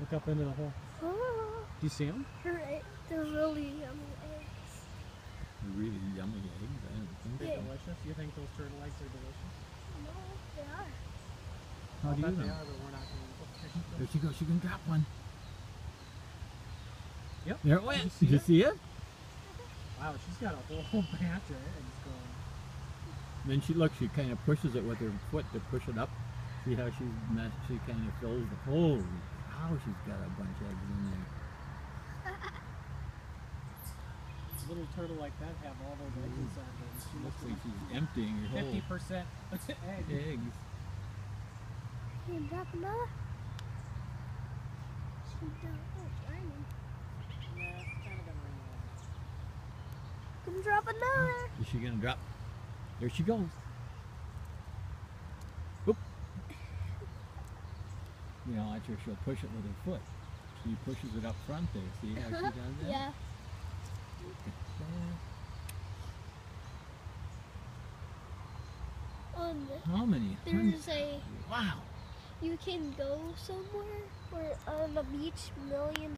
Look up into the hole. Oh, Do you see them? her egg, they're really yummy eggs. Really yummy eggs. I don't think Yeah. so. Delicious. You think those turtle eggs are delicious? No, they are. How do you bet they know? are, but we're not going to. There she goes. She can drop one. Yep. There it Did went. you see Did you it? see it? Wow, she's got a whole batch of eggs going. Then she looks. She kind of pushes it with her foot to push it up. See how she's she kind of fills the holy cow. She's got a bunch of eggs in there. A little turtle like that have all those eggs inside them. She Looks looks like she's emptying her whole fifty percent egg. eggs. Can you drop another? She don't. Oh, it's raining. Yeah, it's kind of gonna rain a lot. Drop another? Is she gonna drop? There she goes. You know, watch her. She'll push it with her foot. She pushes it up front there. See how she does that? yeah. Um, How many? there's a Wow. you can go somewhere or on the beach millions